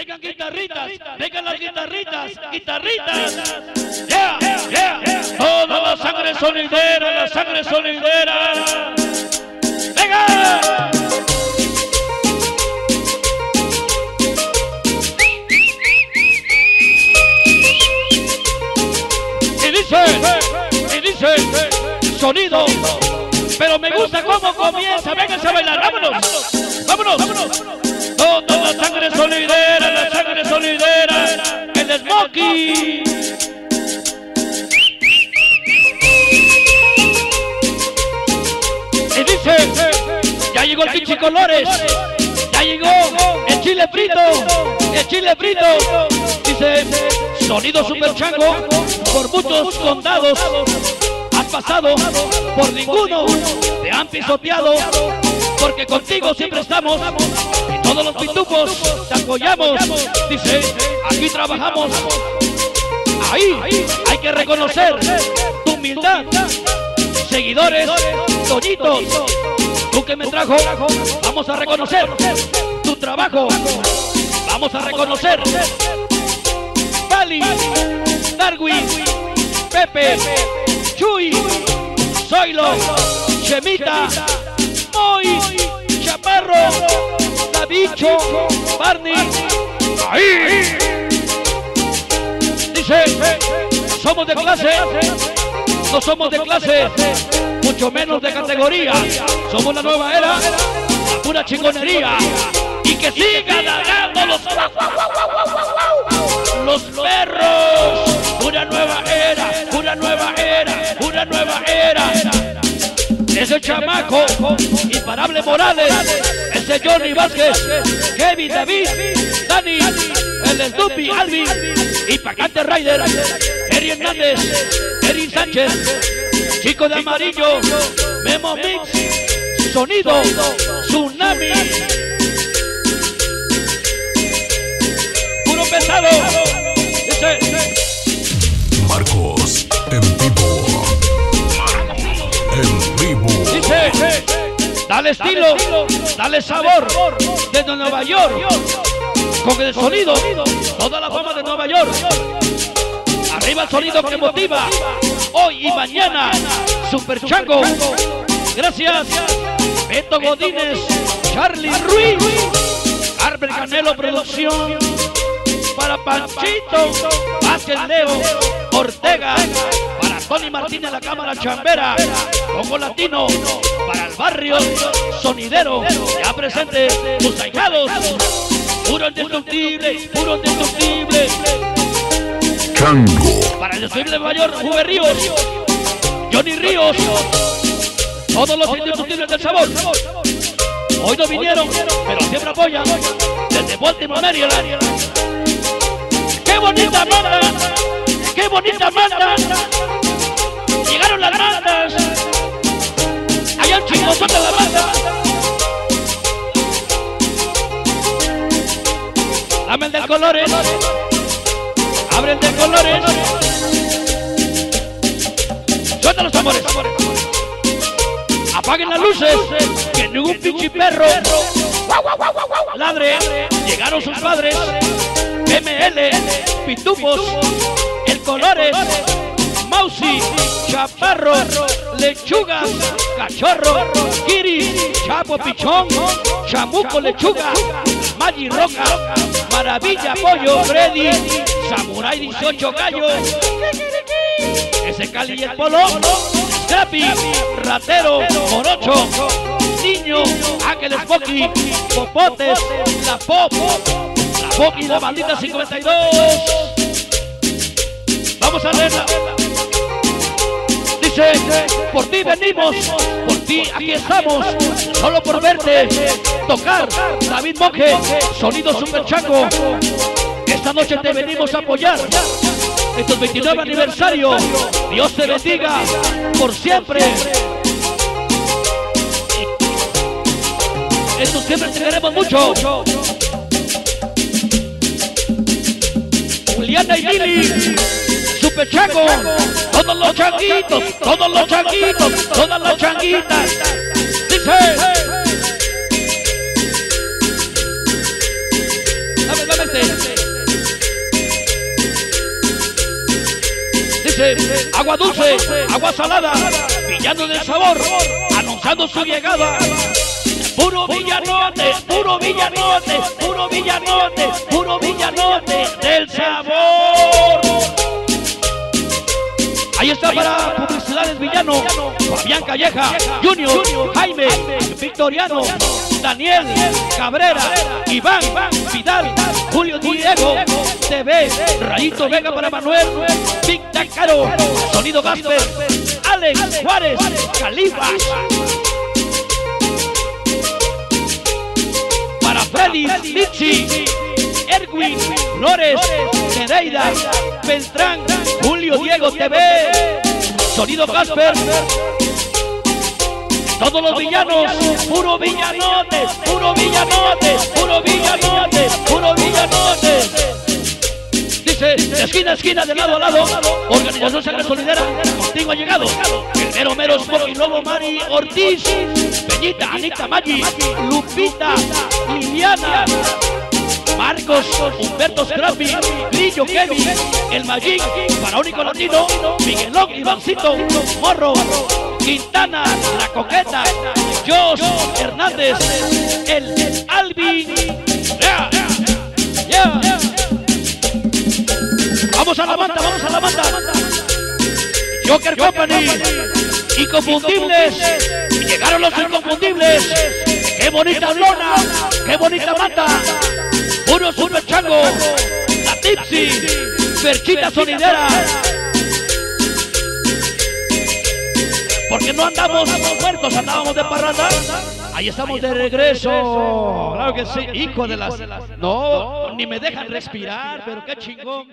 Vengan guitarritas, vengan las guitarritas, guitarritas. Yeah, yeah, Toda la sangre sonidera, la sangre sonidera. Venga. Y dice, y dice, sonido. Pero me gusta cómo comienza. Vénganse a bailar. Vámonos. Y dice, ya llegó el pinche colores. Ya llegó el chile frito. El chile frito. Dice, sonido super chango. Por muchos condados. Has pasado por ninguno. Te han pisoteado. Porque contigo siempre estamos. Todos los pitufos te apoyamos. Dice, aquí trabajamos. Ahí hay que reconocer tu humildad. Seguidores, Toñitos, tú que me trajo, vamos a reconocer tu trabajo. Vamos a reconocer Bali, Darwin, Pepe, Chuy, Zoilo, Chemita, Moy, Chaparro, Davicho, Barney. Ahí. Dice, somos de clase, no somos de clase, mucho menos de categoría. Somos la nueva era, pura chingonería. Y que sigan ladrando los, los perros. Una nueva era, una nueva era, una nueva era. Ese chamaco, imparable Morales, Vázquez, Kevin David, Dani, el Snoopy, Alvin y Pacante Rider, Eri Hernández, Eri Sánchez, Chico de Amarillo, Memo Mix, Sonido, Tsunami, Puro Pesado, dice, Marcos en vivo. En vivo. dice, dale estilo, dale sabor, desde Nueva York, con el sonido, toda la fama de Nueva York. Arriba el sonido que motiva, hoy y mañana, Super Chango. Gracias, Beto Godínez, Charlie Ruiz, Carmen Canelo Producción, para Panchito, Vázquez Leo, Ortega, Tony Martínez la Cámara Chambera, Congo Latino, para el barrio sonidero, ya presente, tus ahijados, puro indestructible, puro indestructible, Chango. para el destruible mayor, Juve Ríos, Johnny Ríos, todos los indestructibles del sabor. Hoy no vinieron, pero siempre apoyan desde Baltimore, Maryland. ¡Qué bonita banda! ¡Qué bonita banda! De la banda. Dame el de colores. Abre el de colores. Suelta los tambores. Apaguen las luces. Que ningún pinche perro ladre. Llegaron sus padres. ML, Pitufos, El Colores, Mausi, Chaparro, Lechugas, Cachorro, Kiri, Chapo Pichón, Chamuco Lechuga, Maggi Roca, Maravilla Pollo, Freddy, Samurai 18 Gallos, ese Cali y el Polo, Scrappy, Ratero, Morocho, Niño, Ángel Spocky, Popotes, La Pop, La Pop y la maldita 52. Vamos a leerla. Por ti venimos, por ti aquí estamos, solo por verte, tocar, David Monge, sonido super chango. Esta noche te venimos a apoyar. Estos 29 aniversario, Dios te bendiga por siempre. Esto siempre te queremos mucho. Juliana y Lili, Super Chango, todos los changuitos, todos los changuitos, todas las changuitas. Dice. Dame, dame este. Dice, agua dulce, agua salada, villano del sabor, anunciando su llegada. Puro villanote, puro villanote, puro villanote, puro villanote del Calleja, Junior, Jaime, Victoriano, Daniel, Cabrera, Iván, Vidal, Julio Diego, TV, Rayito Vega para Manuel, Victor Caro, Sonido Gasper, Alex Juárez, Califas. Para Félix, Lichi, Erwin, Flores, Nereida, Beltrán, Julio Diego TV, Sonido Casper. Todos los villanos, puro villanote, puro villanote, puro villanote, puro villanote. Dice, esquina a esquina, de lado a lado, Organización Sangre Solidera, contigo ha llegado. El mero mero Smokey Lobo, Mari Ortiz, Peñita, Anita Maggi, Lupita, Liliana, Marcos, Humberto Scrappy, Lillo Kevin, El Magic, Faraónico Latino, Miguelón, Ivancito, Morro, Quintana, La Coqueta, Josh Hernández, el Alvin. Yeah, yeah. Vamos a la banda, vamos a la banda. Joker Company, Inconfundibles. Llegaron los inconfundibles. ¡Qué bonita lona! ¡Qué bonita banda! Puro super chango, la Tipsy, Perchita Sonidera. No andamos muertos, andábamos de parranda. Ahí estamos de regreso. Claro que sí, hijo de las. No, ni me dejan respirar, pero qué chingón.